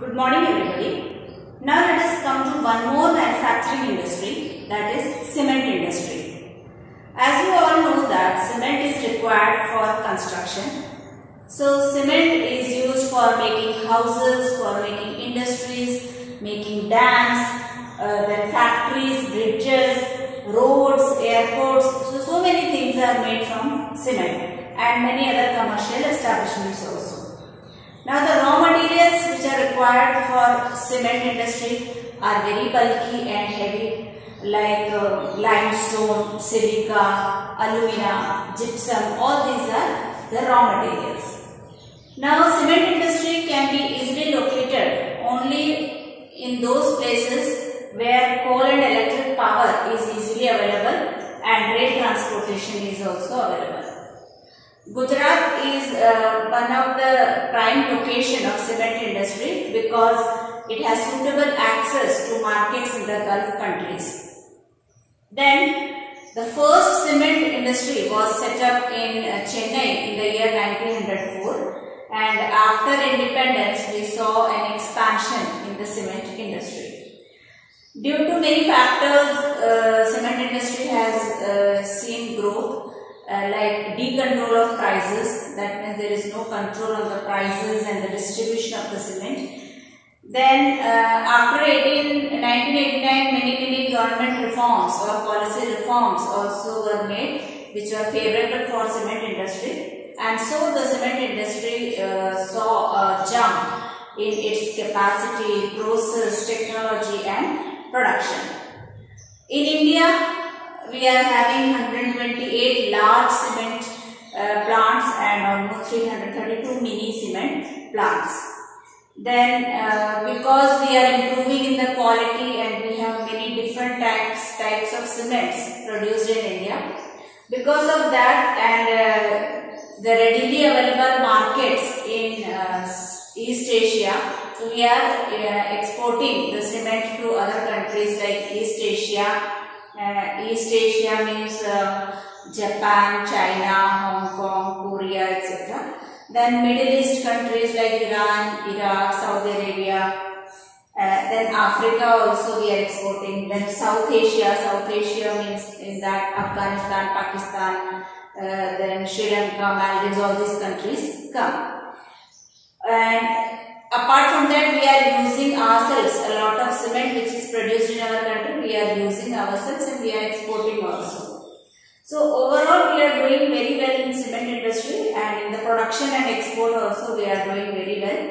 Good morning everybody. Now let us come to one more manufacturing industry that is cement industry. As you all know that cement is required for construction. So cement is used for making houses, for making industries, making dams, uh, then factories, bridges, roads, airports. So, so many things are made from cement and many other commercial establishments also. Now the raw materials which are required for cement industry are very bulky and heavy like uh, limestone, silica, alumina, gypsum, all these are the raw materials. Now cement industry can be easily located only in those places where coal and electric power is easily available and rail transportation is also available. Gujarat is uh, one of the prime location of cement industry because it has suitable access to markets in the Gulf countries. Then the first cement industry was set up in uh, Chennai in the year 1904 and after independence we saw an expansion in the cement industry. Due to many factors, uh, cement industry has uh, seen growth uh, like decontrol of prices, that means there is no control on the prices and the distribution of the cement. Then uh, after 18, 1989, many many government reforms or policy reforms also were made which were favorable for cement industry and so the cement industry uh, saw a jump in its capacity, process, technology and production. In India, we are having 128 large cement uh, plants and almost 332 mini cement plants. Then uh, because we are improving in the quality and we have many different types types of cements produced in India. Because of that and uh, the readily available markets in uh, East Asia, we are uh, exporting the cement to other countries like East Asia, uh, East Asia means uh, Japan, China, Hong Kong, Korea, etc. Then Middle East countries like Iran, Iraq, Saudi Arabia. Uh, then Africa also we are exporting. Then South Asia, South Asia means in that Afghanistan, Pakistan, uh, then Sri Lanka, Maldives, all these countries come. And apart from that we are using ourselves a lot of cement which is produced in our country we are using ourselves and we are exporting also so overall we are doing very well in cement industry and in the production and export also we are doing very well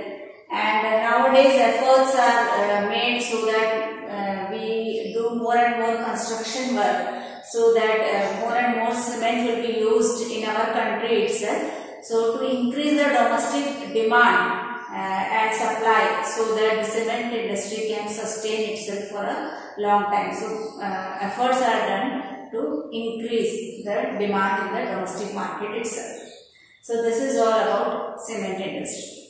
and nowadays efforts are uh, made so that uh, we do more and more construction work so that uh, more and more cement will be used in our country itself so to increase the domestic demand uh, and supply so that the cement industry can sustain itself for a long time. So uh, efforts are done to increase the demand in the domestic market itself. So this is all about cement industry.